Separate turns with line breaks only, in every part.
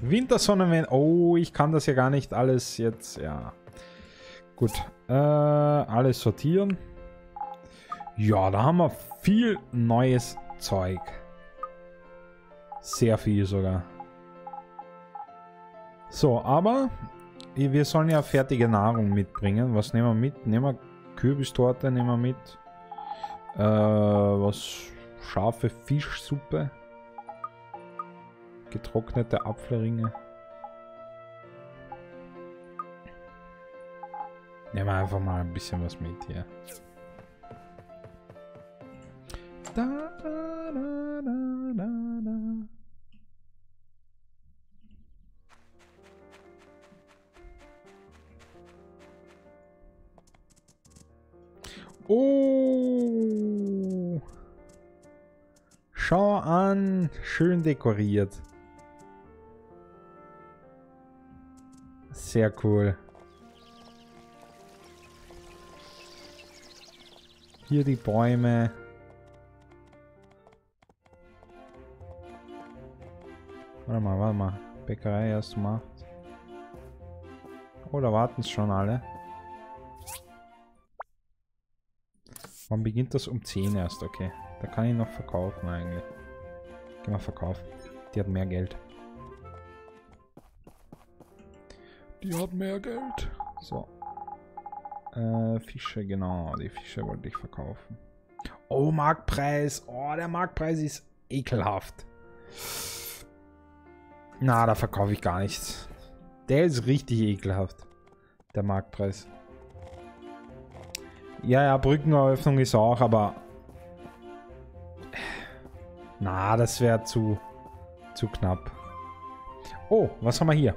Wintersonnenwende. Oh, ich kann das ja gar nicht alles jetzt. Ja. Gut. Äh, alles sortieren. Ja, da haben wir viel neues Zeug. Sehr viel sogar. So, aber wir sollen ja fertige Nahrung mitbringen. Was nehmen wir mit? Nehmen wir Kürbistorte, nehmen wir mit. Äh, was? Scharfe Fischsuppe. Getrocknete Apfelringe. Nehmen wir einfach mal ein bisschen was mit hier. Da, da, da, da, da, da. Oh! Schau an, schön dekoriert. Sehr cool. Hier die Bäume. Warte mal, warte mal. Bäckerei erst gemacht. Oh, da warten es schon alle. Wann beginnt das? Um 10 erst, okay. Da kann ich noch verkaufen eigentlich. Geh mal verkaufen. Die hat mehr Geld. Die hat mehr Geld. So. Äh, Fische, genau. Die Fische wollte ich verkaufen. Oh, Marktpreis. Oh, der Marktpreis ist ekelhaft. Na, da verkaufe ich gar nichts. Der ist richtig ekelhaft. Der Marktpreis. Ja, ja, Brückeneröffnung ist auch, aber... Na, das wäre zu, zu knapp. Oh, was haben wir hier?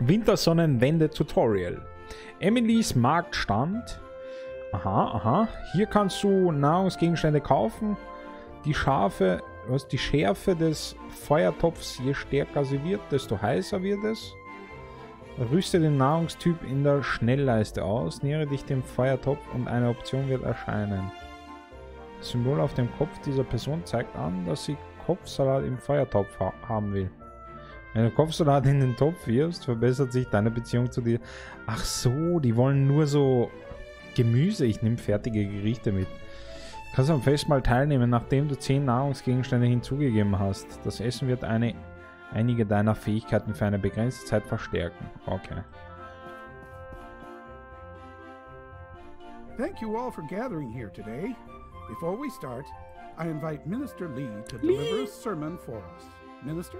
Wintersonnenwende-Tutorial. Emilys Marktstand. Aha, aha. Hier kannst du Nahrungsgegenstände kaufen. Die Schafe, was die Schärfe des Feuertopfs, je stärker sie wird, desto heißer wird es. Rüste den Nahrungstyp in der Schnellleiste aus, nähere dich dem Feuertopf und eine Option wird erscheinen. Das Symbol auf dem Kopf dieser Person zeigt an, dass sie Kopfsalat im Feuertopf ha haben will. Wenn du Kopfsalat in den Topf wirfst, verbessert sich deine Beziehung zu dir. Ach so, die wollen nur so Gemüse. Ich nehme fertige Gerichte mit. Du kannst am Festmahl teilnehmen, nachdem du 10 Nahrungsgegenstände hinzugegeben hast. Das Essen wird eine einige deiner Fähigkeiten für eine begrenzte Zeit verstärken. Okay.
Thank you all for gathering here today. Before we start, I invite Minister Lee to deliver a sermon for us. Minister?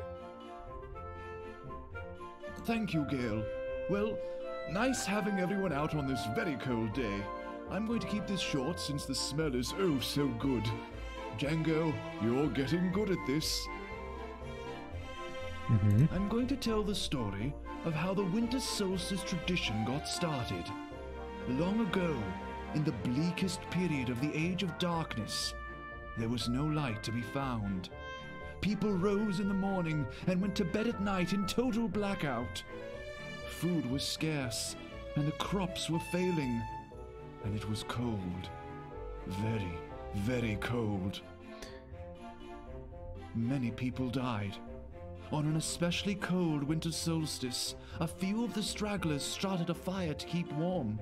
Thank you, Gail. Well, nice having everyone out on this very cold day. I'm going to keep this short since the smell is oh so good. Django, you're getting good at this.
Mhm.
I'm going to tell the story of how the winter solstice tradition got started. Long ago, in the bleakest period of the Age of Darkness, there was no light to be found. People rose in the morning and went to bed at night in total blackout. Food was scarce, and the crops were failing, and it was cold. Very, very cold. Many people died. On an especially cold winter solstice, a few of the stragglers started a fire to keep warm.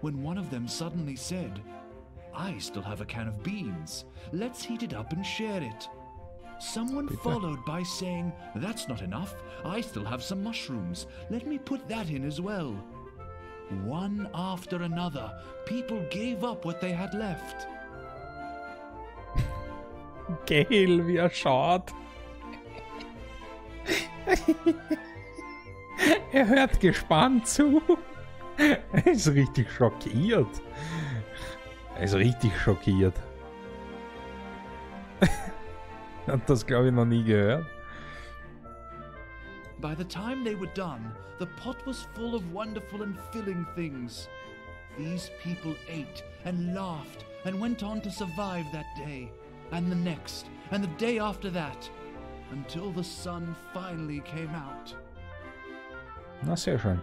When one of them suddenly said, I still have a can of beans. Let's heat it up and share it. Someone followed by saying, That's not enough. I still have some mushrooms. Let me put that in as well. One after another, people gave up what they had left.
Gail, wie er schaut. er hört gespannt zu. Er ist richtig schockiert. Er ist richtig schockiert. Hat das, glaube ich, noch nie gehört.
By the time they were done, the pot was full of wonderful and filling things. These people ate and laughed and went on to survive that day, and the next, and the day after that, until the sun finally came out.
Na, sehr schön.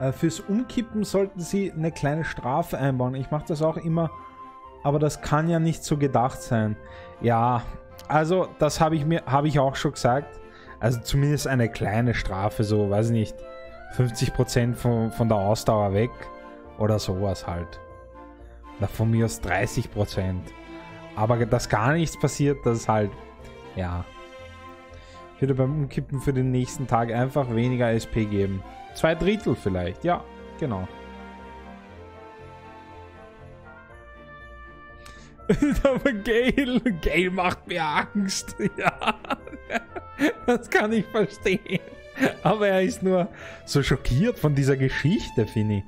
Äh, fürs Umkippen sollten Sie eine kleine Strafe einbauen. Ich mache das auch immer, aber das kann ja nicht so gedacht sein. Ja, Also, das habe ich mir, habe ich auch schon gesagt. Also zumindest eine kleine Strafe, so, weiß ich nicht, 50% von, von der Ausdauer weg oder sowas halt. Oder von mir aus 30%. Aber dass gar nichts passiert, das ist halt, ja. Ich würde beim Umkippen für den nächsten Tag einfach weniger SP geben. Zwei Drittel vielleicht, ja, genau. Aber Gail, Gail macht mir Angst. Ja, das kann ich verstehen. Aber er ist nur so schockiert von dieser Geschichte, finde ich.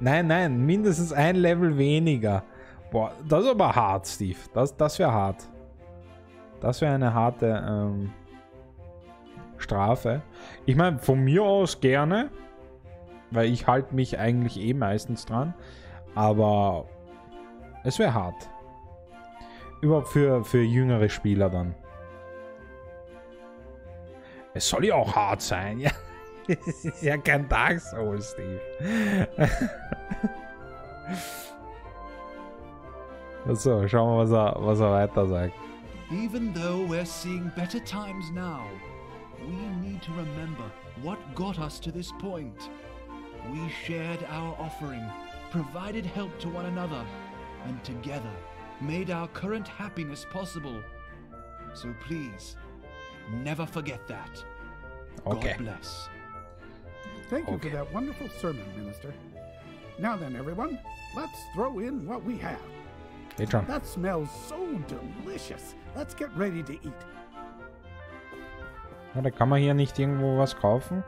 Nein, nein, mindestens ein Level weniger. Boah, das ist aber hart, Steve. Das, das wäre hart. Das wäre eine harte ähm, Strafe. Ich meine, von mir aus gerne, weil ich halte mich eigentlich eh meistens dran. Aber es wäre hart. Überhaupt für, für jüngere Spieler dann. Es soll ja auch hart sein, ja. Es ist ja kein Dark Souls, Steve. so, schauen wir, was er, was er weiter sagt.
Even though we're seeing better times now, we need to remember what got us to this point. We shared our offering, provided help to one another, and together made our current happiness possible. So please, never forget that.
Okay.
God bless.
Thank you
Okay.
for that wonderful sermon, Minister. Now then, everyone, let's throw in what we have.
Geht schon.
That smells so delicious. Let's get ready to eat.
Ja, da kann man hier nicht irgendwo was kaufen.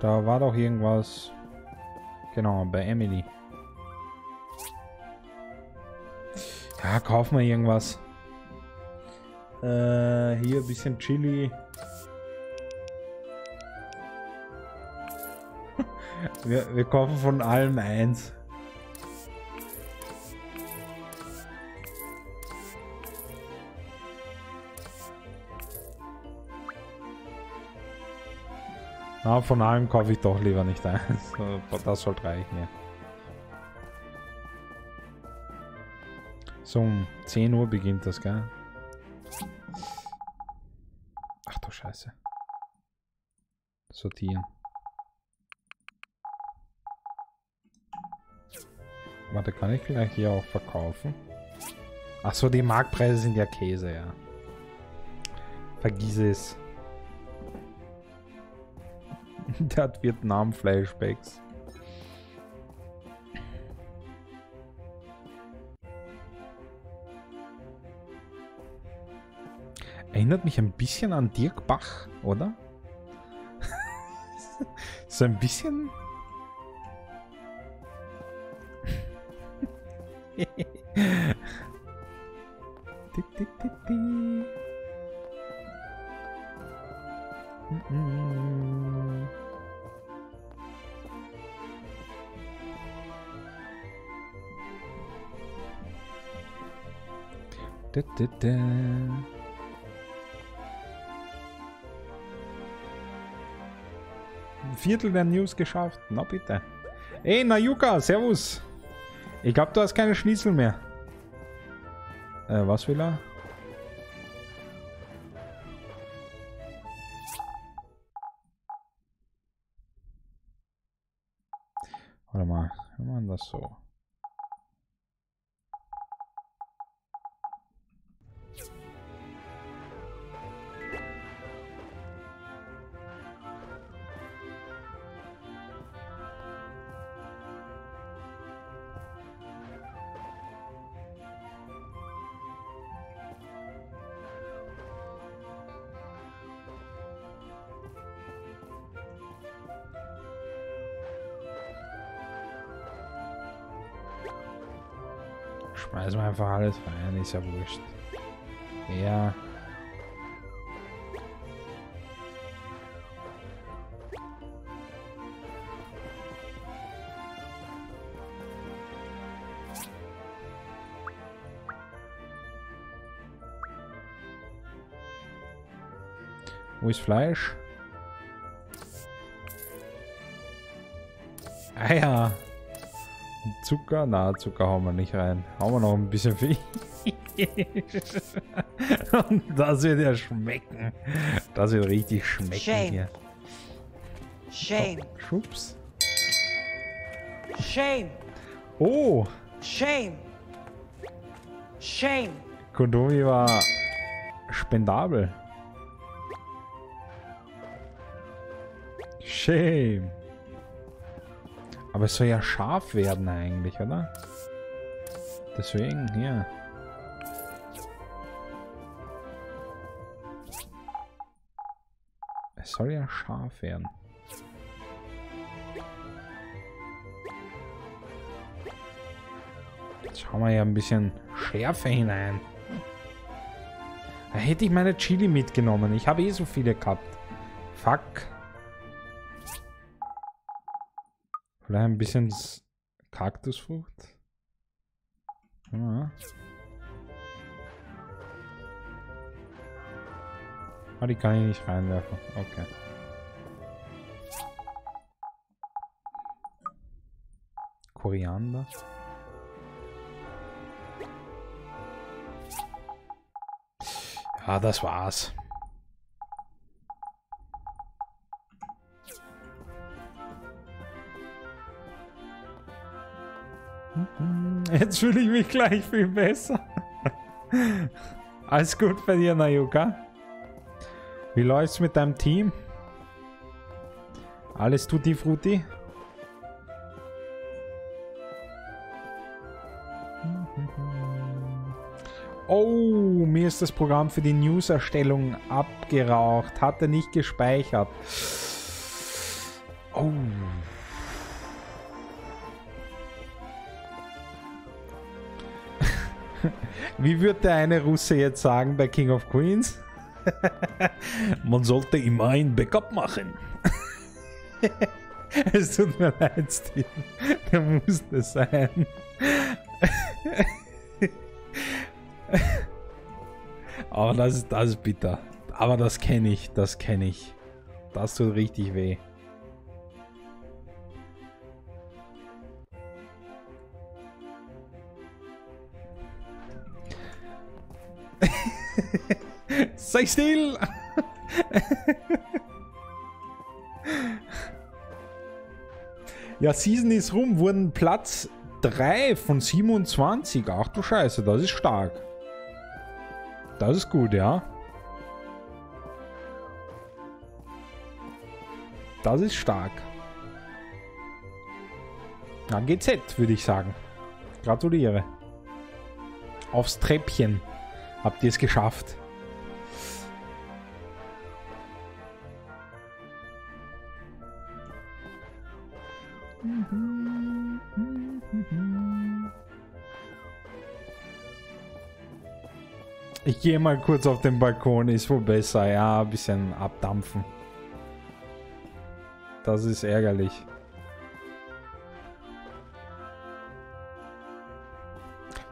Da war doch irgendwas. Genau, bei Emily. Ja, kaufen wir irgendwas. Äh, hier ein bisschen Chili. wir, wir kaufen von allem eins. Na, von allem kaufe ich doch lieber nicht eins. Das sollte reichen, ja. So um 10 Uhr beginnt das, gell? Ach du Scheiße. Sortieren. Warte, kann ich vielleicht hier auch verkaufen? Ach so, die Marktpreise sind ja Käse, ja. Vergiss es. Der hat Vietnam-Flashbacks. Erinnert mich ein bisschen an Dirk Bach, oder? so ein bisschen. Da, da, da. Viertel der News geschafft. Na bitte. Ey, Nayuka, servus. Ich glaube, du hast keine Schnitzel mehr. Äh, was will er? Warte mal, wir machen das so. Einfach alles rein, ist ja wurscht. Ja. Wo ist Fleisch? Ah ja. Zucker? Na, Zucker hauen wir nicht rein. Hauen wir noch ein bisschen viel. Und das wird ja schmecken. Das wird richtig schmecken
Shame.
hier.
Shame.
Schubs.
Shame.
Oh,
Shame. Shame.
Kondomi war spendabel. Shame. Aber es soll ja scharf werden eigentlich, oder? Deswegen, hier. Es soll ja scharf werden. Jetzt schauen wir ja ein bisschen Schärfe hinein. Da hätte ich meine Chili mitgenommen. Ich habe eh so viele gehabt. Fuck. Vielleicht ein bisschen Kaktusfrucht. Ja. Ah, die kann ich nicht reinwerfen. Okay. Koriander. Ja, das war's. Jetzt fühle ich mich gleich viel besser. Alles gut bei dir, Nayuka? Wie läuft's mit deinem Team? Alles tutti frutti? Oh, mir ist das Programm für die News-Erstellung abgeraucht. Hatte nicht gespeichert. Oh. Wie würde der eine Russe jetzt sagen bei King of Queens? Man sollte immer ein Backup machen. es tut mir leid, Steven. Der musste sein. Aber das ist, das ist bitter. Aber das kenne ich, das kenne ich. Das tut richtig weh. Sei still! ja, Season ist rum, wurden Platz 3 von 27. Ach du Scheiße, das ist stark. Das ist gut, ja. Das ist stark. Na, GZ, würde ich sagen. Gratuliere. Aufs Treppchen habt ihr es geschafft. Ich gehe mal kurz auf den Balkon, ist wohl besser. Ja, ein bisschen abdampfen. Das ist ärgerlich.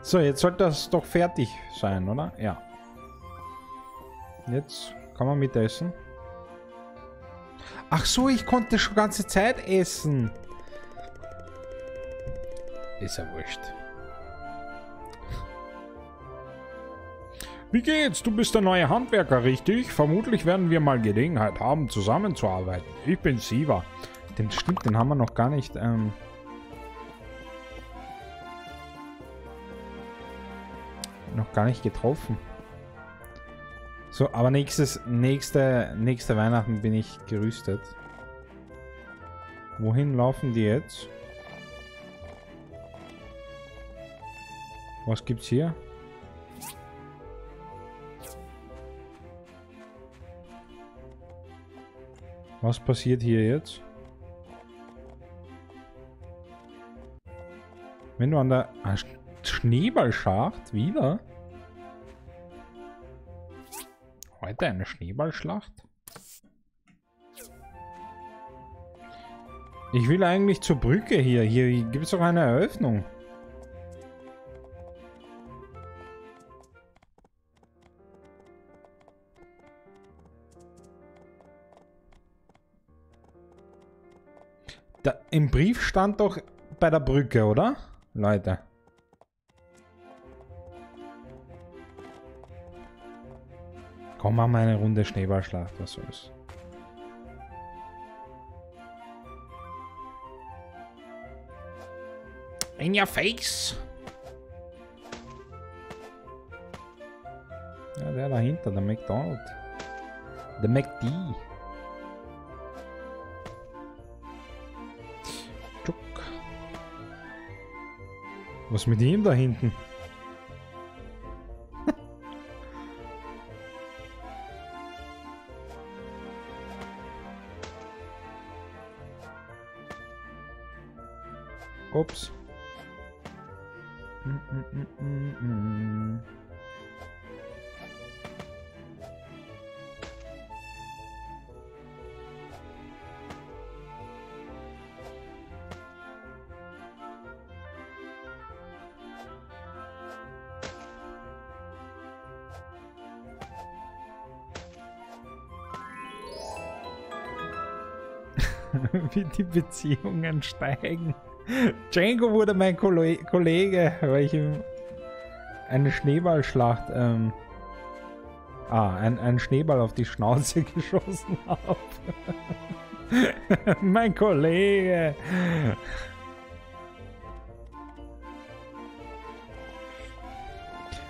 So, jetzt sollte das doch fertig sein, oder? Ja. Jetzt kann man mitessen. Ach so, ich konnte schon ganze Zeit essen. Ist ja wurscht. Wie geht's? Du bist der neue Handwerker, richtig? Vermutlich werden wir mal Gelegenheit haben, zusammenzuarbeiten. Ich bin Siva. Den stimmt, den haben wir noch gar nicht. Ähm noch gar nicht getroffen. So, aber nächstes, nächste, nächste Weihnachten bin ich gerüstet. Wohin laufen die jetzt? Was gibt's hier? Was passiert hier jetzt? Wenn du an der ah, Schneeballschacht wieder? Heute eine Schneeballschlacht? Ich will eigentlich zur Brücke hier. Hier gibt es doch eine Eröffnung. Da, Im Brief stand doch bei der Brücke, oder? Leute. Komm, machen wir eine Runde Schneeballschlacht, was soll's. In your face! Ja, der dahinter, der McDonald. Der McD. Tschuck. Was mit ihm da hinten? Wie die Beziehungen steigen. Django wurde mein Kolle Kollege, weil ich ihm eine Schneeballschlacht, ähm, ah, ein, einen Schneeball auf die Schnauze geschossen habe. mein Kollege.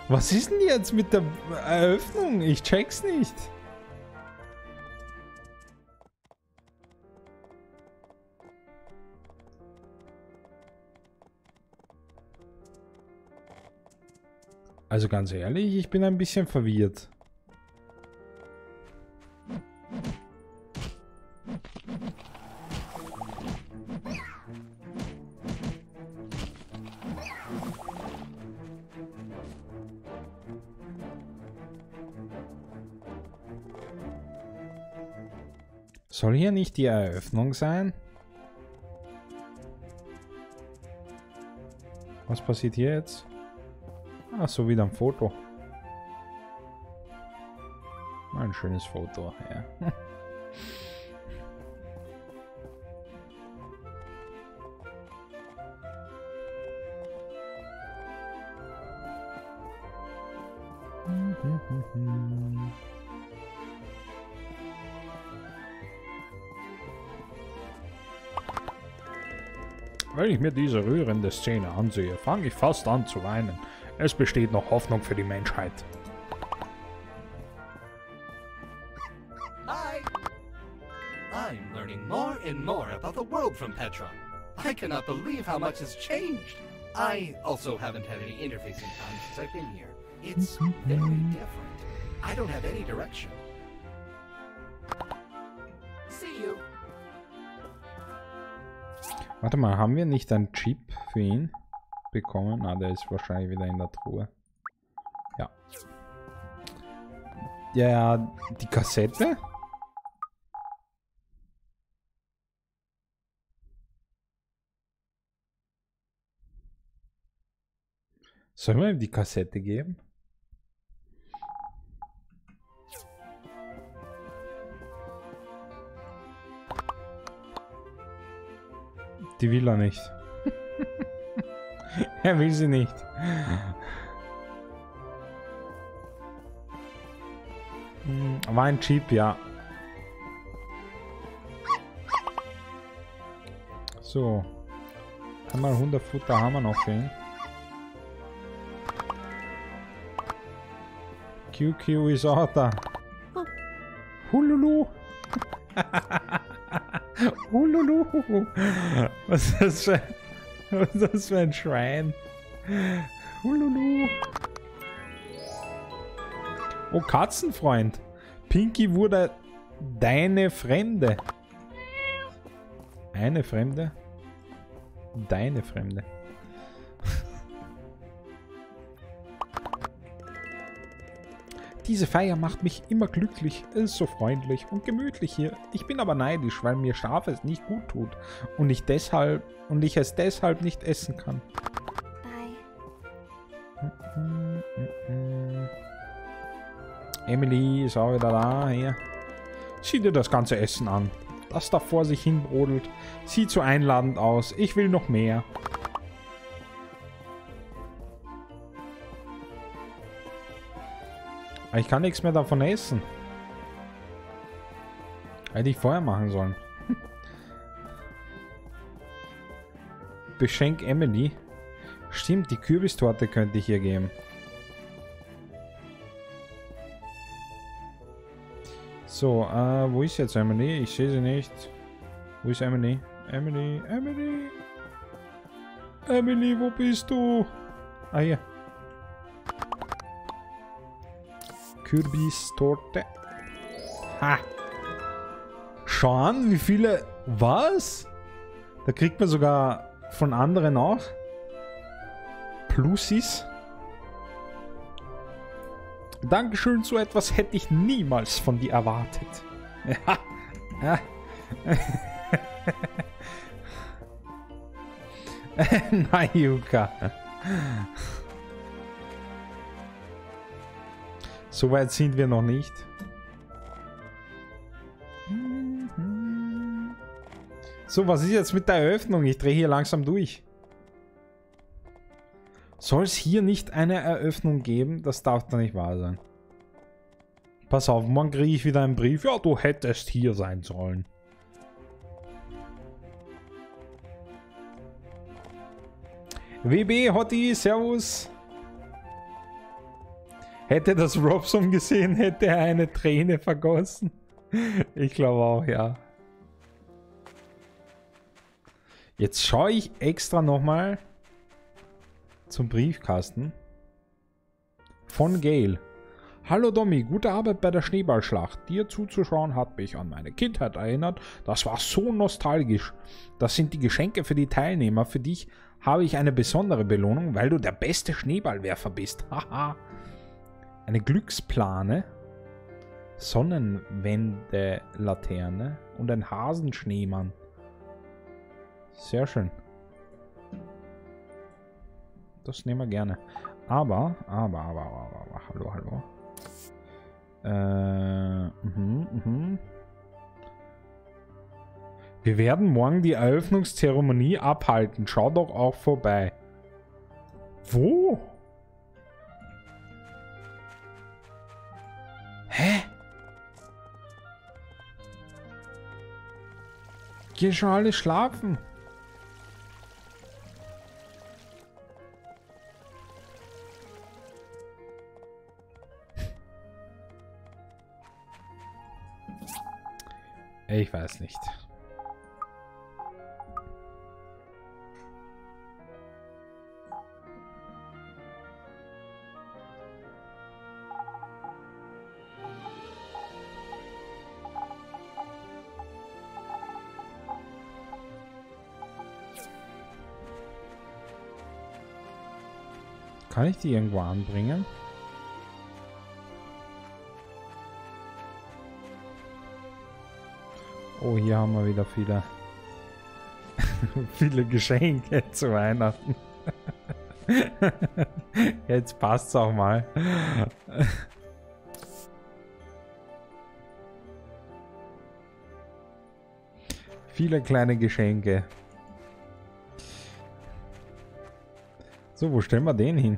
Was ist denn jetzt mit der Eröffnung? Ich check's nicht. Also ganz ehrlich, ich bin ein bisschen verwirrt. Soll hier nicht die Eröffnung sein? Was passiert hier jetzt? Ach so, wieder ein Foto. Ein schönes Foto, ja. Wenn ich mir diese rührende Szene ansehe, fange ich fast an zu weinen. Es besteht noch Hoffnung für die Menschheit.
Hi! I'm learning more and more about the world from Petra. I cannot believe how much has changed. I also haven't had any interfacing time since I've been here. It's very different. I don't have any direction. See you.
Warte mal, haben wir nicht einen Chip für ihn bekommen? Ah, der ist wahrscheinlich wieder in der Truhe. Ja. Ja, die Kassette? Sollen wir ihm die Kassette geben? Die will er nicht. er will sie nicht. Hm, War ein Chip, ja. So. Einmal 100 Futter haben wir noch für ihn. QQ ist auch da. Hululu. Hululu. Was ist das für, was ist das für ein Schwein? Hululu. Oh, Katzenfreund. Pinky wurde deine Fremde. Eine Fremde? Deine Fremde. Diese Feier macht mich immer glücklich. Es ist so freundlich und gemütlich hier. Ich bin aber neidisch, weil mir Scharfes nicht gut tut und ich deshalb und ich es deshalb nicht essen kann.
Bye.
Emily ist auch wieder da. Hier. Sieh dir das ganze Essen an. das da vor sich hin brodelt. Sieht so einladend aus. Ich will noch mehr. Ich kann nichts mehr davon essen. Hätte ich vorher machen sollen. Beschenk Emily. Stimmt, die Kürbistorte könnte ich hier geben. So, äh, wo ist jetzt Emily? Ich sehe sie nicht. Wo ist Emily? Emily, Emily. Emily, wo bist du? Ah, hier. Kürbistorte. Ha. Schau an, wie viele... Was? Da kriegt man sogar von anderen auch. Plusis. Dankeschön, so etwas hätte ich niemals von dir erwartet. Ja. ja. Nein, Yuka. So weit sind wir noch nicht. So, was ist jetzt mit der Eröffnung? Ich drehe hier langsam durch. Soll es hier nicht eine Eröffnung geben? Das darf doch nicht wahr sein. Pass auf, morgen kriege ich wieder einen Brief. Ja, du hättest hier sein sollen. WB, Hotti, Servus. Hätte das Robson gesehen, hätte er eine Träne vergossen. Ich glaube auch, ja. Jetzt schaue ich extra nochmal zum Briefkasten. Von Gail. Hallo Domi, gute Arbeit bei der Schneeballschlacht. Dir zuzuschauen hat mich an meine Kindheit erinnert. Das war so nostalgisch. Das sind die Geschenke für die Teilnehmer. Für dich habe ich eine besondere Belohnung, weil du der beste Schneeballwerfer bist. Haha. Eine Glücksplane, Sonnenwende-Laterne und ein Hasenschneemann. Sehr schön. Das nehmen wir gerne. Aber, aber, aber, aber, aber, hallo, hallo. Äh, mhm, mhm. Wir werden morgen die Eröffnungszeremonie abhalten. Schau doch auch vorbei. Wo? Gehen schon alle schlafen. Ich weiß nicht. Kann ich die irgendwo anbringen? Oh, hier haben wir wieder viele, viele Geschenke zu Weihnachten. Jetzt passt's auch mal. viele kleine Geschenke. So, wo stellen wir den hin?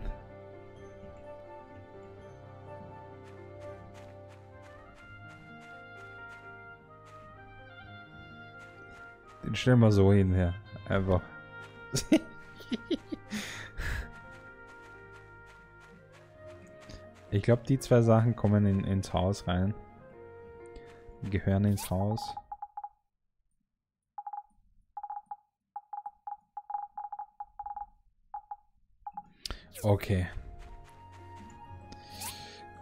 Den stellen wir so hin, ja. Einfach. ich glaube, die zwei Sachen kommen in, ins Haus rein. Die gehören ins Haus. Okay.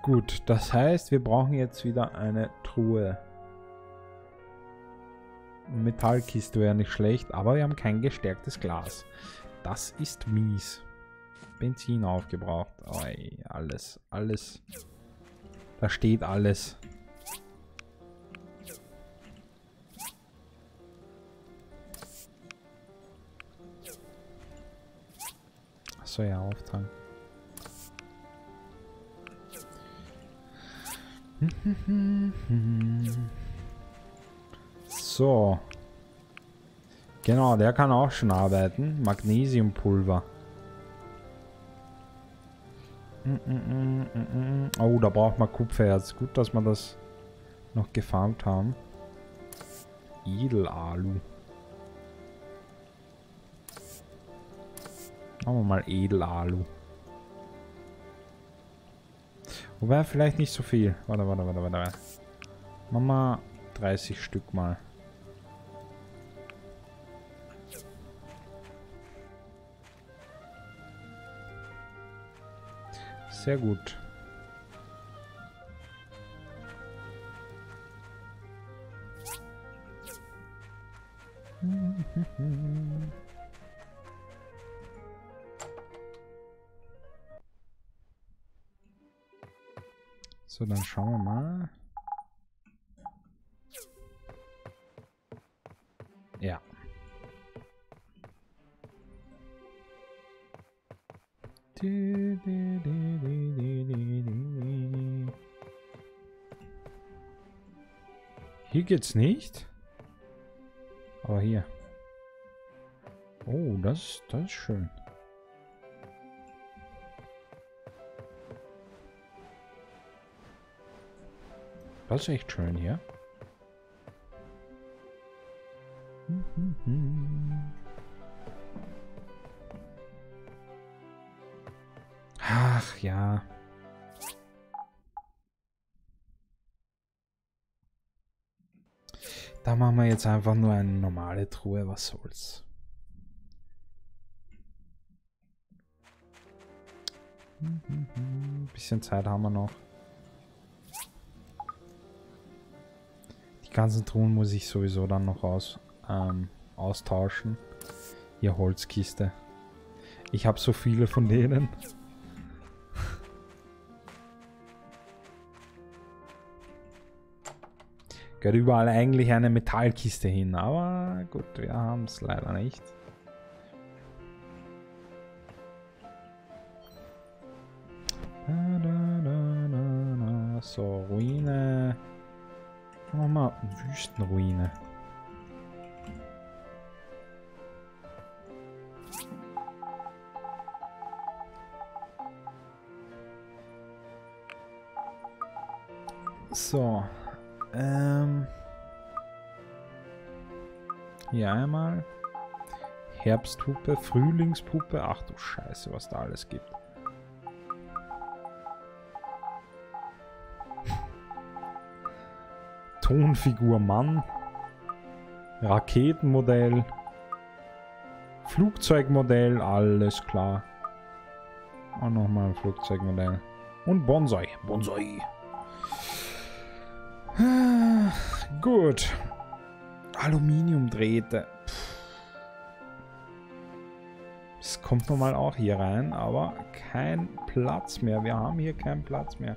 Gut, das heißt, wir brauchen jetzt wieder eine Truhe. Metallkiste wäre nicht schlecht, aber wir haben kein gestärktes Glas. Das ist mies. Benzin aufgebraucht. Oi, alles, alles. Da steht alles. Achso, ja, auftragen. So. Genau, der kann auch schon arbeiten. Magnesiumpulver. Oh, da braucht man Kupfererz. Gut, dass wir das noch gefarmt haben. Edelalu. Machen wir mal Edelalu. Wobei vielleicht nicht so viel. Warte, warte, warte, warte. warte. Machen wir 30 Stück mal. Sehr gut. So, dann schauen wir mal. Ja. Hier geht's nicht. Aber hier. Oh, das, das ist schön. Das ist echt schön hier. Ach ja. Da machen wir jetzt einfach nur eine normale Truhe, was soll's. Bisschen Zeit haben wir noch. Ganzen Truhen muss ich sowieso dann noch aus, ähm, austauschen. Hier Holzkiste. Ich habe so viele von denen. Gehört überall eigentlich eine Metallkiste hin, aber gut, wir haben es leider nicht. So, Ruine. Machen wir mal Wüstenruine. So. Ähm. Hier einmal. Herbstpuppe, Frühlingspuppe. Ach du Scheiße, was da alles gibt. Tonfigur Mann. Raketenmodell. Flugzeugmodell, alles klar. Auch nochmal ein Flugzeugmodell. Und Bonsai. Bonsai. Ah, gut. Aluminiumdrähte. Es kommt nochmal auch hier rein, aber kein Platz mehr. Wir haben hier keinen Platz mehr.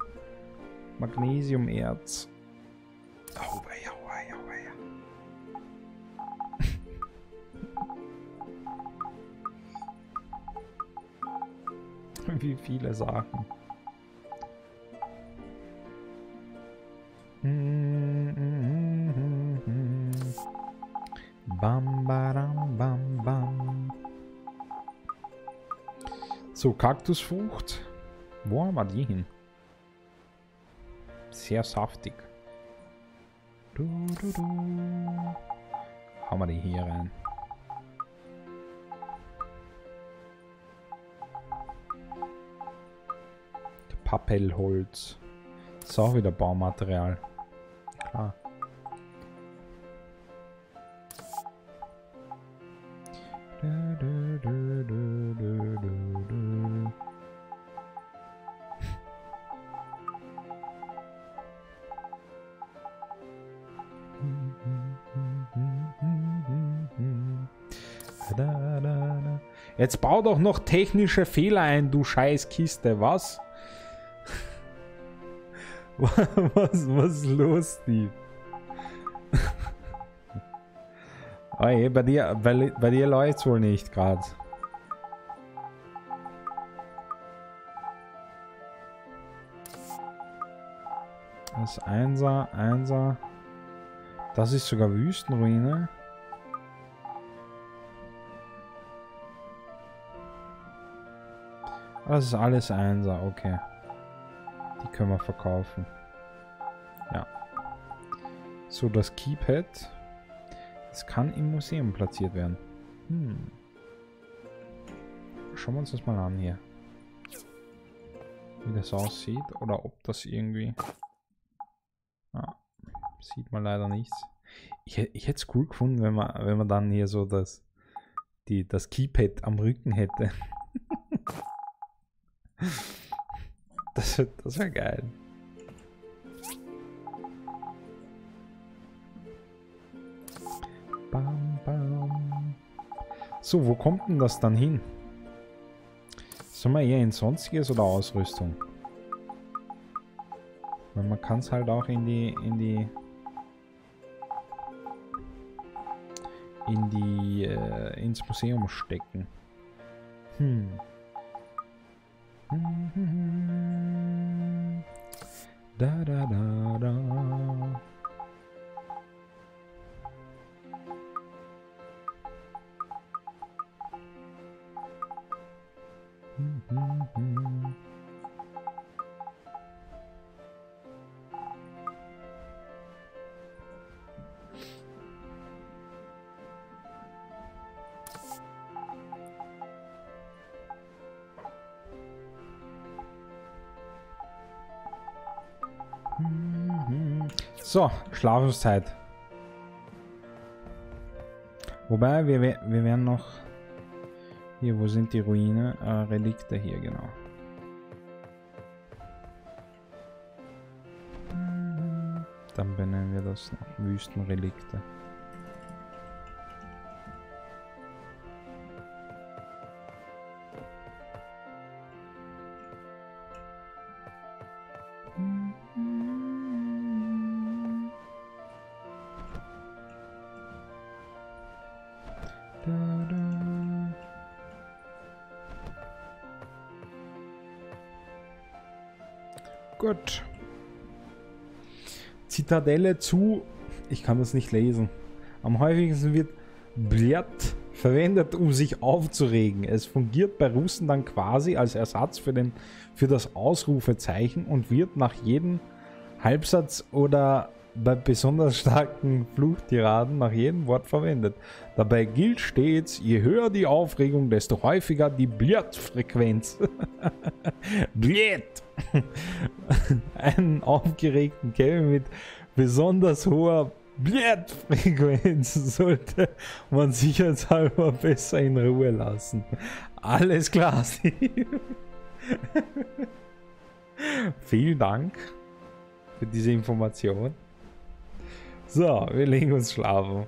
Magnesiumerz. Wie viele Sachen. Bam, badam, bam, bam. So, Kaktusfrucht. Wo haben wir die hin? Sehr saftig. Du, du, du. Hauen wir die hier rein. Pappellholz. Ist auch wieder Baumaterial. Klar. Jetzt bau doch noch technische Fehler ein, du scheiß Kiste, was? was, was ist los, Steve? Oje, bei dir, bei, bei dir läuft's wohl nicht gerade. Das Einser, Einser. Das ist sogar Wüstenruine. Das ist alles Einser, okay. Können wir verkaufen. Ja. So, das Keypad. Das kann im Museum platziert werden. Hm. Schauen wir uns das mal an hier. Wie das aussieht oder ob das irgendwie... Ah, sieht man leider nichts. Ich, ich hätte es cool gefunden, wenn man, wenn man dann hier so das, die, das Keypad am Rücken hätte. das das wäre geil. Bam, bam. So, wo kommt denn das dann hin? Sollen wir eher in Sonstiges oder Ausrüstung? Weil man kann es halt auch in die, in die, in die, äh, ins Museum stecken. Hm. Da da da da. So, Schlafenszeit. Wobei, wir, wir werden noch... Hier, wo sind die Ruine? Äh, Relikte hier, genau. Dann benennen wir das noch Wüstenrelikte. Gut. Zitadelle zu. Ich kann das nicht lesen. Am häufigsten wird Bljat verwendet, um sich aufzuregen. Es fungiert bei Russen dann quasi als Ersatz für, den, für das Ausrufezeichen und wird nach jedem Halbsatz oder bei besonders starken Fluchtiraden nach jedem Wort verwendet. Dabei gilt stets, je höher die Aufregung, desto häufiger die Bljat-Frequenz. Bljat! Einen aufgeregten Kevin mit besonders hoher Bljat-Frequenz sollte man sicherheitshalber besser in Ruhe lassen. Alles klar, Steve. Vielen Dank für diese Information. So, wir legen uns schlafen.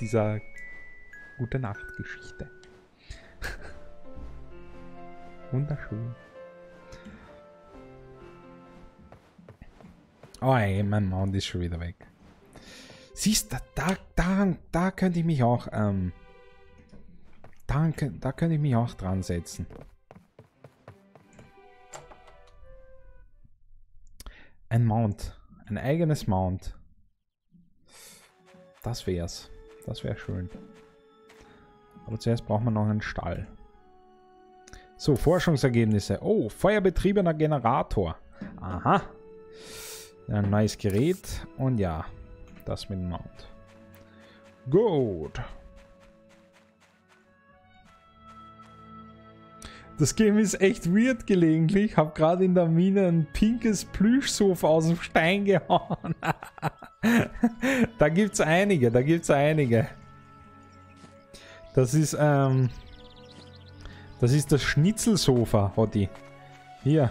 Dieser gute Nacht Geschichte. Wunderschön. Oh ey, mein Mount ist schon wieder weg. Siehst du, da, da, da könnte ich mich auch, ähm, da, da könnte ich mich auch dran setzen. Ein Mount. Ein eigenes Mount. Das wär's. Das wäre schön. Aber zuerst braucht man noch einen Stall. So, Forschungsergebnisse. Oh, feuerbetriebener Generator. Aha. Ein neues Gerät. Und ja, das mit dem Mount. Gut. Das Game ist echt weird gelegentlich. Hab gerade in der Mine ein pinkes Plüschsofa aus dem Stein gehauen. da gibt's einige, da gibt's einige. Das ist, ähm... Das ist das Schnitzelsofa, Hotti. Hier.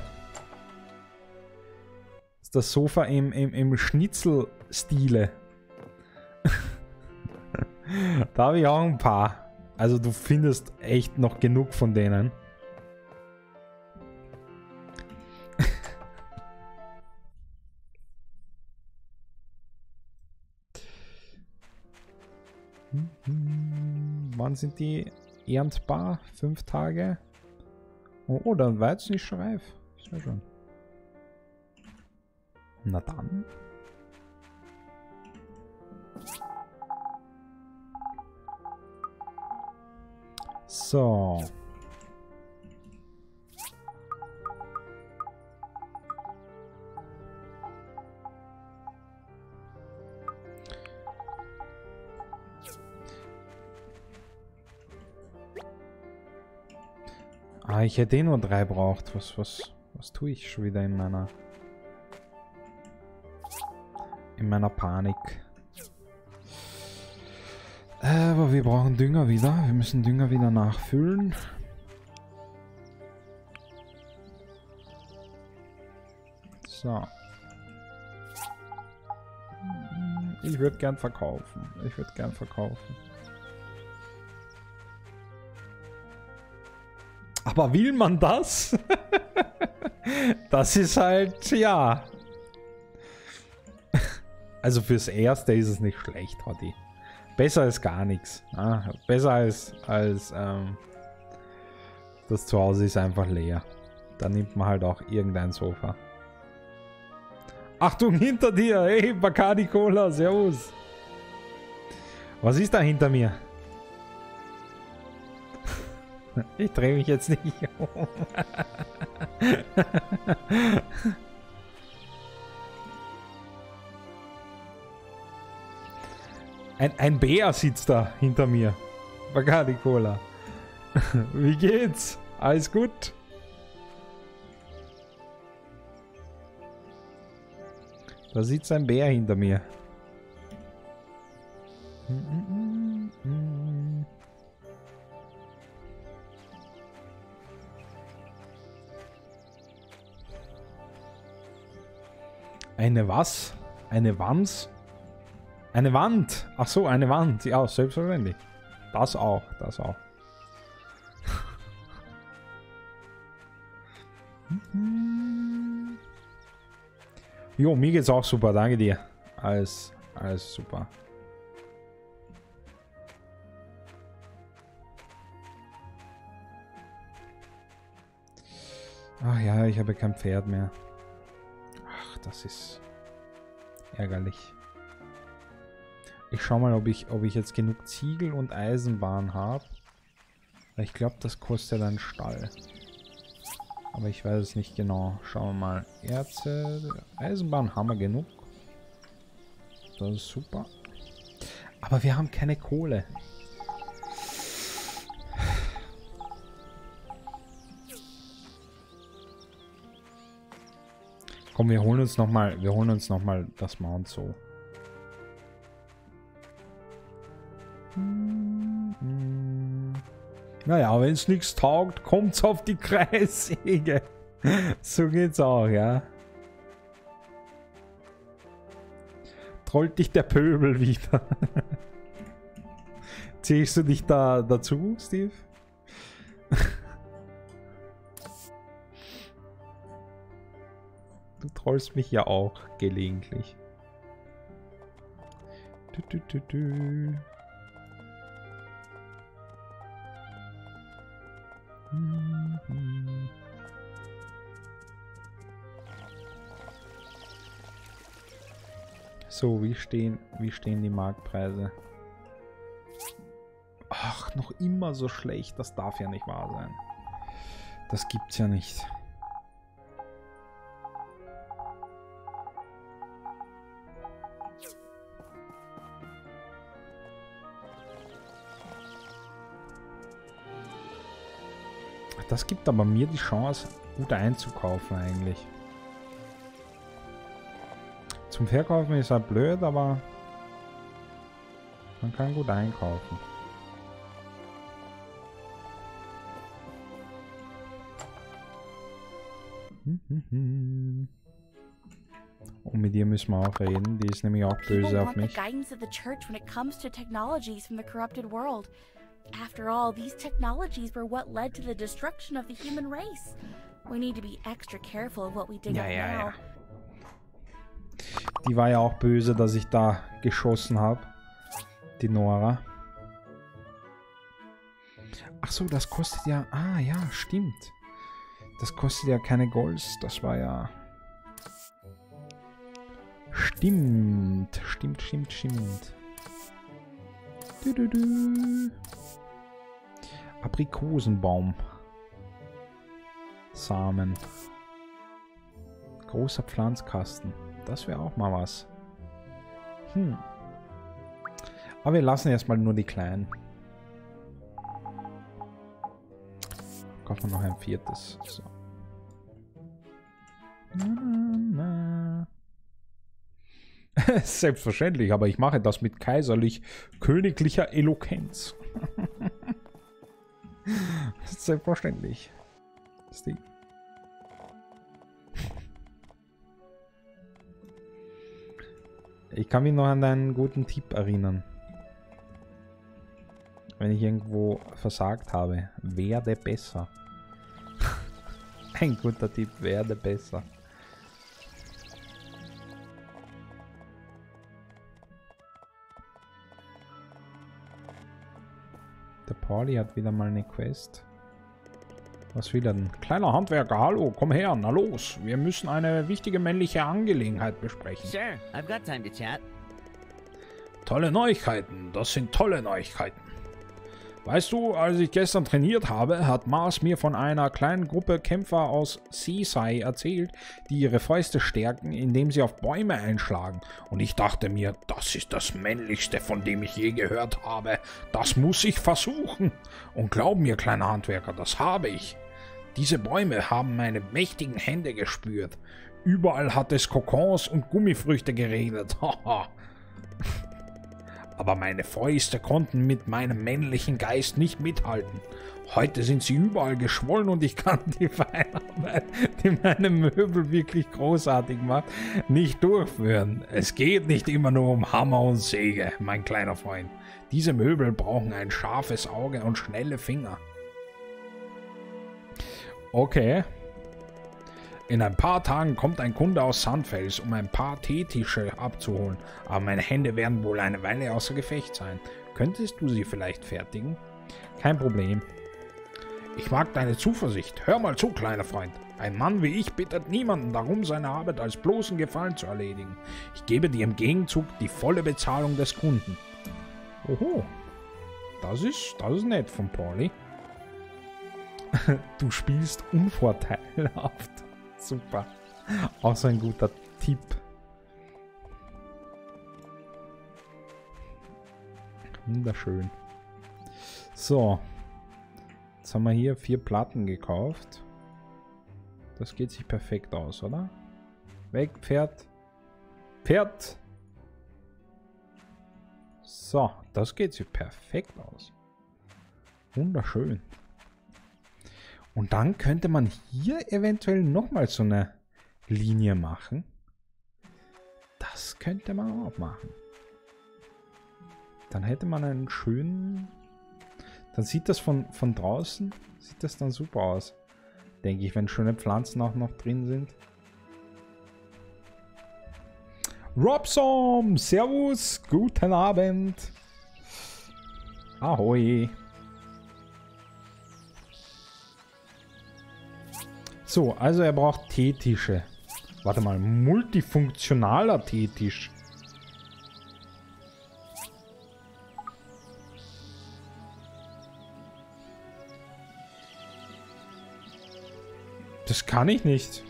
Das Sofa im, im, im Schnitzelstile. da habe ich auch ein paar. Also du findest echt noch genug von denen. Wann sind die erntbar? Fünf Tage? Oh, oh der Weizen ist schon reif. Sehr schön. Na dann. So. Ah, ich hätte eh nur drei braucht. Was, was, was tue ich schon wieder in meiner... In meiner Panik. Äh, aber wir brauchen Dünger wieder. Wir müssen Dünger wieder nachfüllen. So. Ich würde gern verkaufen. Ich würde gern verkaufen. Aber will man das? das ist halt, ja. Also fürs Erste ist es nicht schlecht, Hotti. Besser als gar nichts. Ja, besser als, als ähm, das Zuhause ist einfach leer. Da nimmt man halt auch irgendein Sofa. Achtung, hinter dir! Hey, Bacardi Cola, servus! Was ist da hinter mir? Ich drehe mich jetzt nicht um. Ein, ein Bär sitzt da hinter mir. Bacardi Cola. Wie geht's? Alles gut? Da sitzt ein Bär hinter mir. Eine was? Eine Wams? Eine Wand. Ach so, eine Wand. Ja, selbstverständlich. Das auch, das auch. jo, mir geht's auch super. Danke dir. Alles, alles super. Ach ja, ich habe kein Pferd mehr. Ach, das ist ärgerlich. Ich schau mal, ob ich, ob ich jetzt genug Ziegel und Eisenbahn habe. Ich glaube, das kostet ein Stall. Aber ich weiß es nicht genau. Schauen wir mal. Erze, Eisenbahn haben wir genug. Das ist super. Aber wir haben keine Kohle. Komm, wir holen uns noch mal, wir holen uns noch mal das Mount so. Naja, wenn es nichts taugt, kommt's auf die Kreissäge. so geht's auch, ja. Trollt dich der Pöbel wieder. Zählst du dich da dazu, Steve? du trollst mich ja auch gelegentlich. Du, du, du, du. So, wie stehen, wie stehen die Marktpreise? Ach, noch immer so schlecht. Das darf ja nicht wahr sein. Das gibt's ja nicht. Das gibt aber mir die Chance, gut einzukaufen eigentlich. Zum Verkaufen ist halt blöd, aber man kann gut einkaufen. Und mit ihr müssen wir auch reden, die ist nämlich auch böse auf mich.
After all, these technologies were what led to the destruction of the human race. We need to be extra careful of what we dig
ja,
up
ja,
now.
Ja. Die war ja auch böse, dass ich da geschossen habe. Die Nora. Ach so, das kostet ja... Ah, ja, stimmt. Das kostet ja keine Golds. Das war ja... Stimmt. Stimmt, stimmt, stimmt. Du, du, du. Aprikosenbaum. Samen. Großer Pflanzkasten. Das wäre auch mal was. Hm. Aber wir lassen erstmal nur die kleinen. Kaufen wir noch ein viertes. So. Selbstverständlich, aber ich mache das mit kaiserlich königlicher Eloquenz. Selbstverständlich. Steve. Ich kann mich noch an deinen guten Tipp erinnern. Wenn ich irgendwo versagt habe, werde besser. Ein guter Tipp, werde besser. Der Pauli hat wieder mal eine Quest. Was will er denn? Kleiner Handwerker, hallo, komm her, na los. Wir müssen eine wichtige männliche Angelegenheit besprechen.
Sure, I've got time to chat.
Tolle Neuigkeiten, das sind tolle Neuigkeiten. Weißt du, als ich gestern trainiert habe, hat Mars mir von einer kleinen Gruppe Kämpfer aus Seasai erzählt, die ihre Fäuste stärken, indem sie auf Bäume einschlagen. Und ich dachte mir, das ist das Männlichste, von dem ich je gehört habe. Das muss ich versuchen. Und glaub mir, kleiner Handwerker, das habe ich. Diese Bäume haben meine mächtigen Hände gespürt. Überall hat es Kokons und Gummifrüchte. Haha aber meine Fäuste konnten mit meinem männlichen Geist nicht mithalten. Heute sind sie überall geschwollen und ich kann die Feinarbeit, die meine Möbel wirklich großartig macht, nicht durchführen. Es geht nicht immer nur um Hammer und Säge, mein kleiner Freund. Diese Möbel brauchen ein scharfes Auge und schnelle Finger. Okay, in ein paar Tagen kommt ein Kunde aus Sandfels, um ein paar Teetische abzuholen, aber meine Hände werden wohl eine Weile außer Gefecht sein. Könntest du sie vielleicht fertigen? Kein Problem. Ich mag deine Zuversicht. Hör mal zu, kleiner Freund. Ein Mann wie ich bittet niemanden darum, seine Arbeit als bloßen Gefallen zu erledigen. Ich gebe dir im Gegenzug die volle Bezahlung des Kunden. Oho. Das ist, das ist nett von Pauli. du spielst unvorteilhaft. Super. Auch so ein guter Tipp. Wunderschön. So. Jetzt haben wir hier vier Platten gekauft. Das geht sich perfekt aus, oder? Weg, Pferd. Pferd. So, das geht sich perfekt aus. Wunderschön. Und dann könnte man hier eventuell nochmal so eine Linie machen. Das könnte man auch machen. Dann hätte man einen schönen... Dann sieht das von, von draußen, sieht das dann super aus. Denke ich, wenn schöne Pflanzen auch noch drin sind. Robsom, Servus, guten Abend. Ahoi. So, also er braucht Teetische. Warte mal, multifunktionaler Teetisch. Das kann ich nicht.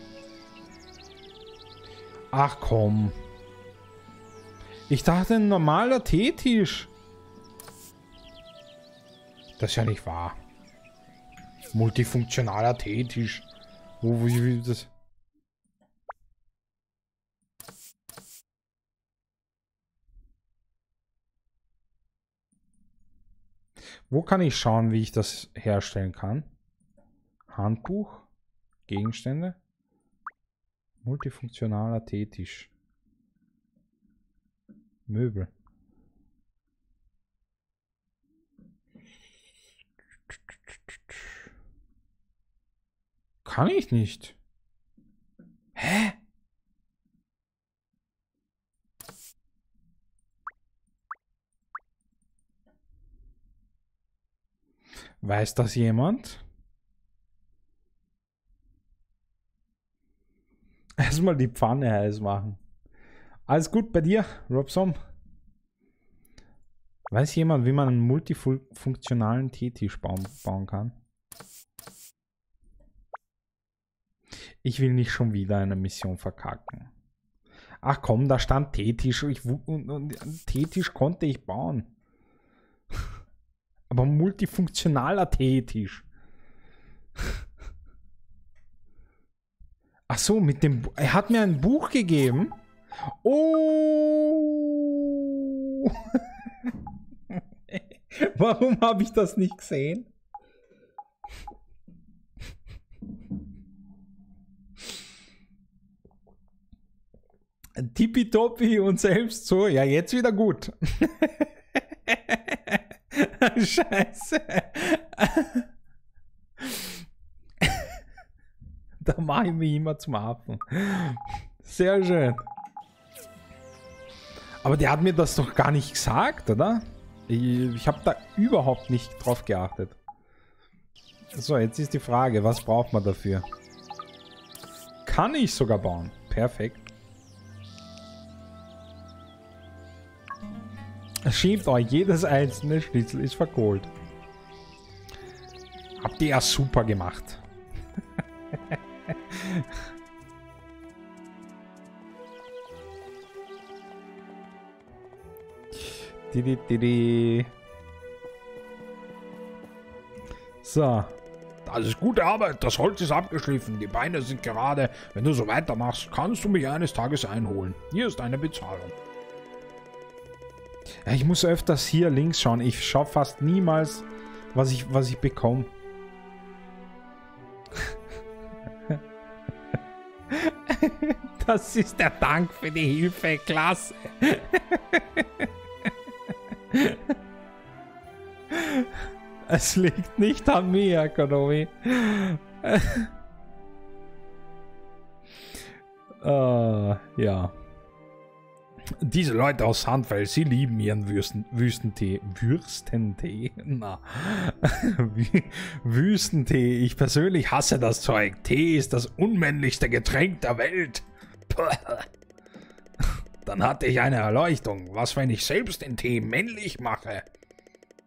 Ach komm. Ich dachte ein normaler Teetisch. Das ist ja nicht wahr. Multifunktionaler Teetisch. Wo, wie, wie das? Wo kann ich schauen, wie ich das herstellen kann? Handbuch, Gegenstände, multifunktionaler Teetisch, Möbel. Kann ich nicht. Hä? Weiß das jemand? Erstmal die Pfanne heiß machen. Alles gut bei dir, Robson? Weiß jemand, wie man einen multifunktionalen Teetisch bauen, bauen kann? Ich will nicht schon wieder eine Mission verkacken. Ach komm, da stand und, Teetisch konnte ich bauen. Aber multifunktionaler Teetisch. Ach so, mit dem. Bu er hat mir ein Buch gegeben. Oh. Warum habe ich das nicht gesehen? Tippitoppi und selbst so. Ja, jetzt wieder gut. Scheiße. da mache ich mich immer zum Affen. Sehr schön. Aber der hat mir das doch gar nicht gesagt, oder? Ich, ich habe da überhaupt nicht drauf geachtet. So, jetzt ist die Frage, was braucht man dafür? Kann ich sogar bauen. Perfekt. Schiebt euch, jedes einzelne Schnitzel ist verkohlt. Habt ihr ja super gemacht. Didi, didi. So. Das ist gute Arbeit. Das Holz ist abgeschliffen. Die Beine sind gerade. Wenn du so weitermachst, kannst du mich eines Tages einholen. Hier ist eine Bezahlung. Ja, ich muss öfters hier links schauen. Ich schaue fast niemals, was ich, was ich bekomme. Das ist der Dank für die Hilfe. Klasse. Es liegt nicht an mir, Konomi. uh, ja. Diese Leute aus Sandfeld, sie lieben ihren Wüsten, Wüstentee. Würstentee? Na. Wüstentee. Ich persönlich hasse das Zeug. Tee ist das unmännlichste Getränk der Welt. Dann hatte ich eine Erleuchtung. Was, wenn ich selbst den Tee männlich mache?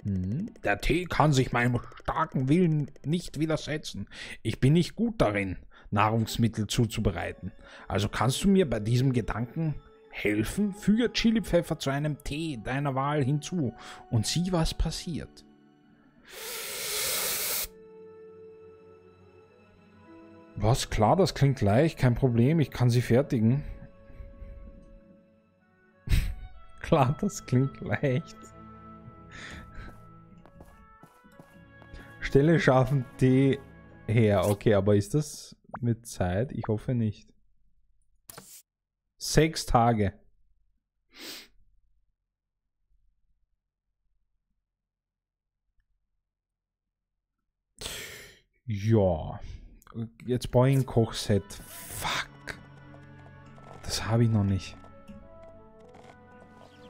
Hm? Der Tee kann sich meinem starken Willen nicht widersetzen. Ich bin nicht gut darin, Nahrungsmittel zuzubereiten. Also kannst du mir bei diesem Gedanken helfen? Füge Chilipfeffer zu einem Tee deiner Wahl hinzu und sieh, was passiert. Was? Klar, das klingt leicht, kein Problem, ich kann sie fertigen. Klar, das klingt leicht. Stelle schaffen Tee her. Okay, aber ist das mit Zeit? Ich hoffe nicht. Sechs Tage. Ja. Jetzt brauche ich ein Kochset. Fuck. Das habe ich noch nicht.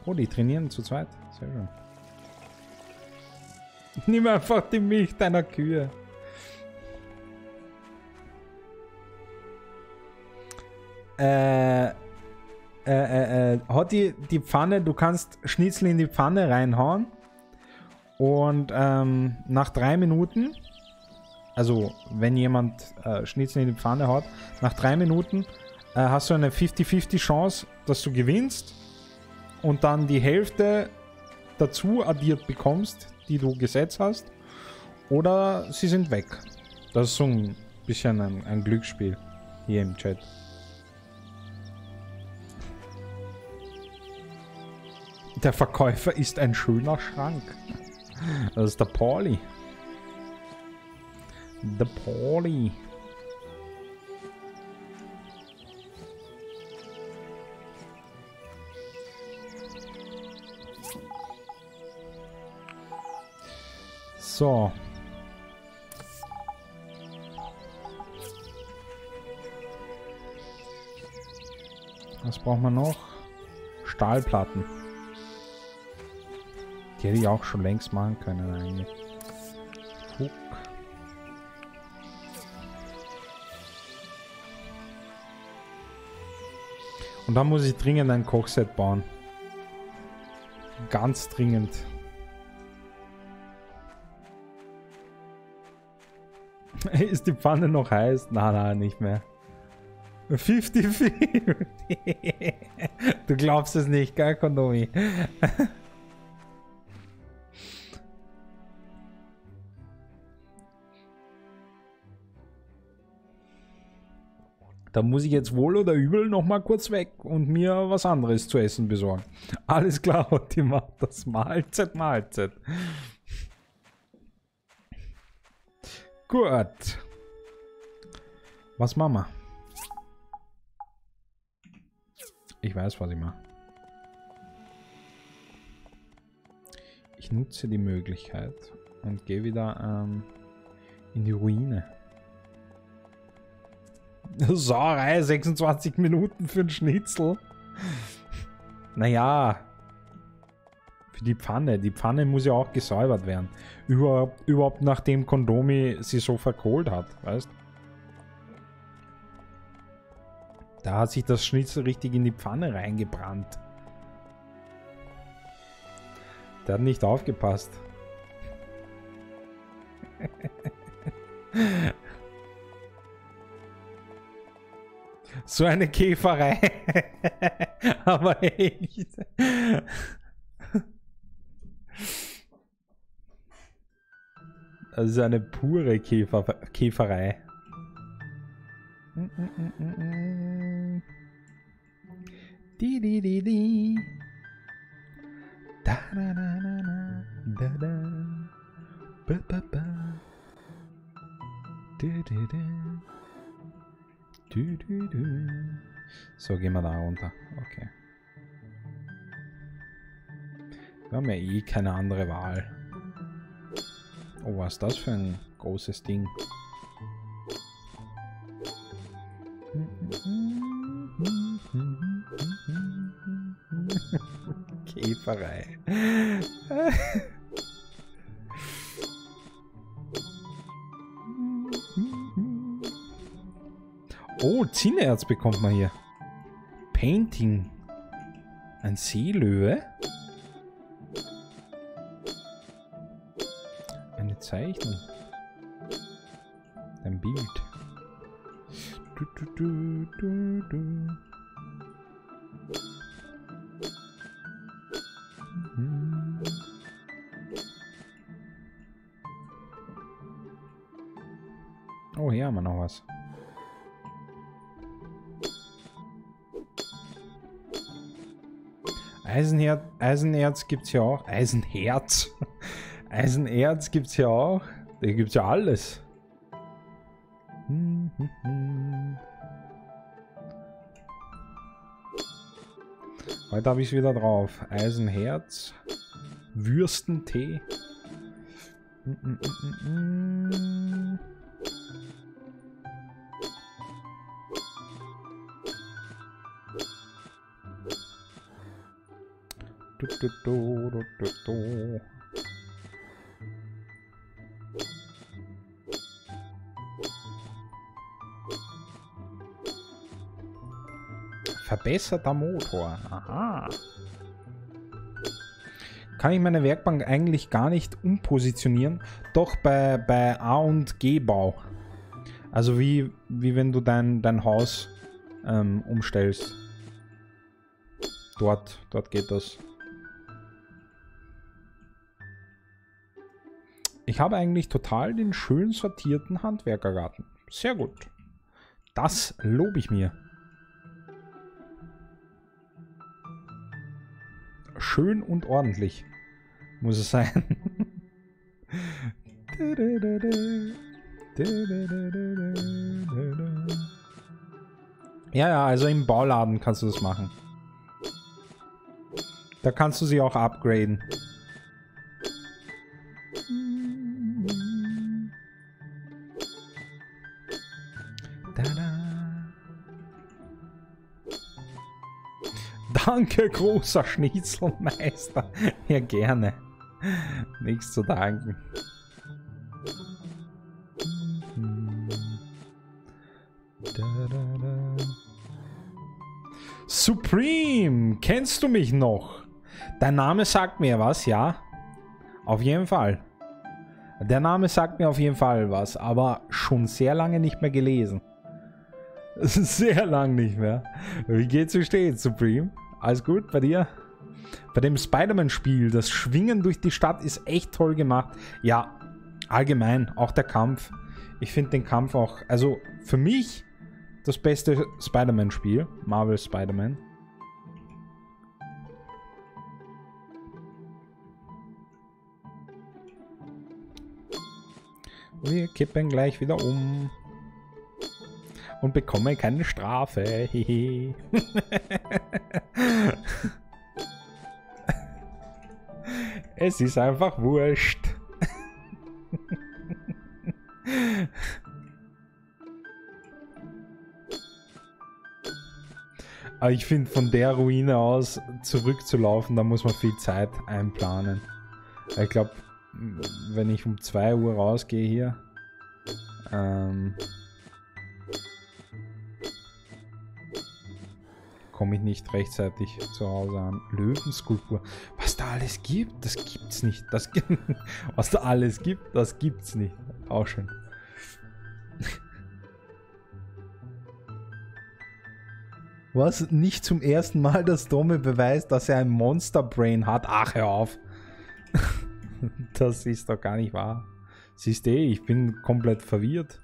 Oh, die trainieren zu zweit. Sehr schön. Nimm einfach die Milch deiner Kühe. Äh, äh, äh, äh, hat die, die Pfanne, du kannst Schnitzel in die Pfanne reinhauen und ähm, nach drei Minuten, also wenn jemand äh, Schnitzel in die Pfanne haut, nach drei Minuten äh, hast du eine 50-50 Chance, dass du gewinnst und dann die Hälfte dazu addiert bekommst, die du gesetzt hast, oder sie sind weg. Das ist so ein bisschen ein, ein Glücksspiel hier im Chat. Der Verkäufer ist ein schöner Schrank. Das ist der Pauli. Der Pauli. So. Was braucht man noch? Stahlplatten. Die hätte ich auch schon längst machen können eigentlich. Fuck. Und dann muss ich dringend ein Kochset bauen. Ganz dringend. Ist die Pfanne noch heiß? Na, na, nicht mehr. 50-50. du glaubst es nicht, gell, Kondomi? Da muss ich jetzt wohl oder übel noch mal kurz weg und mir was anderes zu essen besorgen. Alles klar, die macht das Mahlzeit, Mahlzeit. Gut. Was machen wir? Ich weiß, was ich mache. Ich nutze die Möglichkeit und gehe wieder ähm, in die Ruine. Sauerei, 26 Minuten für ein Schnitzel. Naja. Für die Pfanne. Die Pfanne muss ja auch gesäubert werden. Überhaupt, überhaupt nachdem Kondomi sie so verkohlt hat, weißt Da hat sich das Schnitzel richtig in die Pfanne reingebrannt. Der hat nicht aufgepasst. So eine Käferei. Aber echt. Das ist eine pure Käfer Käferei. Di di di di. Da da da da da da da. Ba ba ba. Du, du, du. Du, du, du. So, gehen wir da runter. Okay. Wir haben ja eh keine andere Wahl. Oh, was ist das für ein großes Ding? Käferei. Zinnerz bekommt man hier. Painting. Ein Seelöwe. Eine Zeichnung. Ein Bild. Du, du, du, Eisenherz, Eisenerz gibt es ja auch. Eisenherz. Eisenerz gibt es ja auch. Da gibt es ja alles. Heute habe ich es wieder drauf. Eisenherz. Würstentee. Mm, Verbesserter Motor. Aha. Kann ich meine Werkbank eigentlich gar nicht umpositionieren? Doch bei, bei A und G-Bau. Also wie, wie wenn du dein, dein Haus ähm, umstellst. Dort, dort geht das. Ich habe eigentlich total den schön sortierten Handwerkergarten. Sehr gut. Das lobe ich mir. Schön und ordentlich muss es sein. Ja, ja, also im Bauladen kannst du das machen. Da kannst du sie auch upgraden. Danke, großer Schnitzelmeister. Ja, gerne. Nichts zu danken. Supreme, kennst du mich noch? Dein Name sagt mir was, ja? Auf jeden Fall. Der Name sagt mir auf jeden Fall was, aber schon sehr lange nicht mehr gelesen. Sehr lang nicht mehr. Wie geht's dir stets, Supreme? Alles gut bei dir? Bei dem Spider-Man-Spiel, das Schwingen durch die Stadt ist echt toll gemacht. Ja, allgemein, auch der Kampf. Ich finde den Kampf auch, also für mich das beste Spider-Man-Spiel, Marvel Spider-Man. Wir kippen gleich wieder um. Und bekommen keine Strafe. Es ist einfach wurscht. Aber ich finde, von der Ruine aus zurückzulaufen, da muss man viel Zeit einplanen. Ich glaube, wenn ich um 2 Uhr rausgehe hier, ähm, komme ich nicht rechtzeitig zu Hause an. Löwenskulptur. Was da alles gibt, das gibt's nicht. Das, was da alles gibt, das gibt's nicht. Auch schön. Was nicht zum ersten Mal das Dome beweist, dass er ein Monster Brain hat. Ach, hör auf. Das ist doch gar nicht wahr. Siehst du, ich bin komplett verwirrt.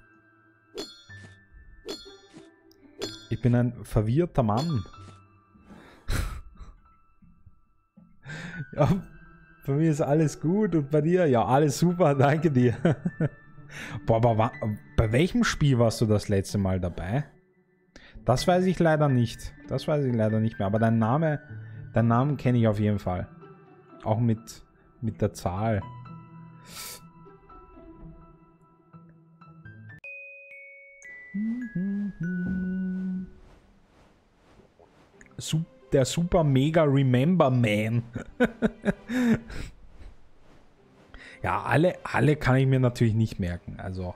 Ich bin ein verwirrter Mann. Ja, bei mir ist alles gut und bei dir? Ja, alles super, danke dir. Boah, aber bei welchem Spiel warst du das letzte Mal dabei? Das weiß ich leider nicht. Das weiß ich leider nicht mehr. Aber dein Name, deinen Namen kenne ich auf jeden Fall. Auch mit, mit der Zahl. Der Super Mega Remember Man. ja, alle, alle kann ich mir natürlich nicht merken. Also